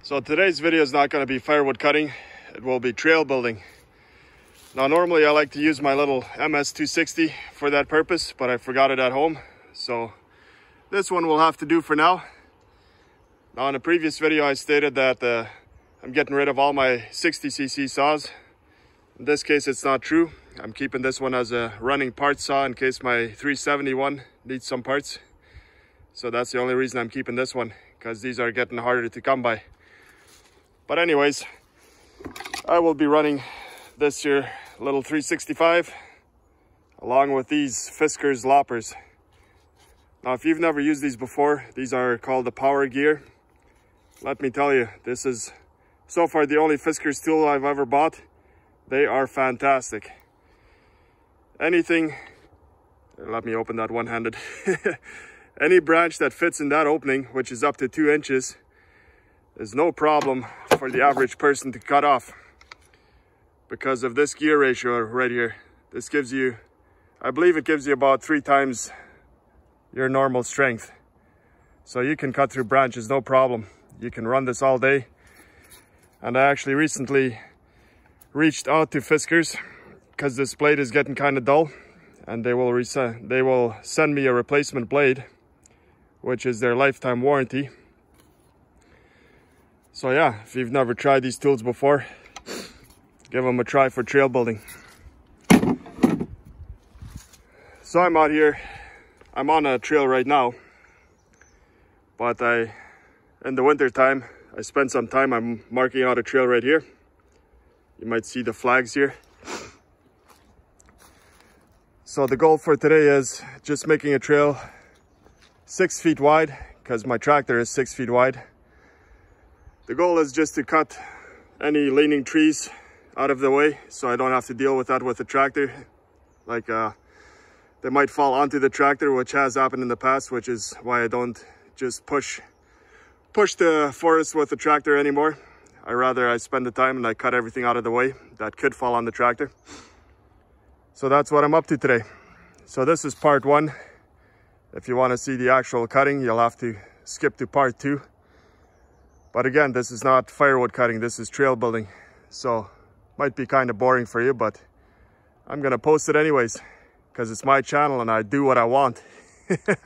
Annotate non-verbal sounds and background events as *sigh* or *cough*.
So today's video is not going to be firewood cutting, it will be trail building. Now normally I like to use my little MS260 for that purpose, but I forgot it at home. So this one will have to do for now. Now in a previous video I stated that uh, I'm getting rid of all my 60cc saws. In this case it's not true. I'm keeping this one as a running part saw in case my 371 needs some parts. So that's the only reason I'm keeping this one because these are getting harder to come by. But anyways, I will be running this year little 365 along with these Fiskars loppers. Now if you've never used these before, these are called the Power Gear. Let me tell you, this is so far the only Fiskars tool I've ever bought. They are fantastic. Anything, let me open that one-handed. *laughs* Any branch that fits in that opening, which is up to two inches, is no problem for the average person to cut off because of this gear ratio right here. This gives you, I believe it gives you about three times your normal strength. So you can cut through branches, no problem. You can run this all day. And I actually recently reached out to Fiskars because this blade is getting kind of dull and they will they will send me a replacement blade which is their lifetime warranty. So yeah, if you've never tried these tools before, give them a try for trail building. So I'm out here, I'm on a trail right now, but I, in the winter time, I spent some time, I'm marking out a trail right here. You might see the flags here. So the goal for today is just making a trail six feet wide because my tractor is six feet wide. The goal is just to cut any leaning trees out of the way so I don't have to deal with that with the tractor. Like uh, they might fall onto the tractor, which has happened in the past, which is why I don't just push push the forest with the tractor anymore. I rather I spend the time and I cut everything out of the way that could fall on the tractor. So that's what I'm up to today. So this is part one. If you want to see the actual cutting, you'll have to skip to part two. But again, this is not firewood cutting, this is trail building. So might be kind of boring for you, but I'm gonna post it anyways because it's my channel and I do what I want. *laughs*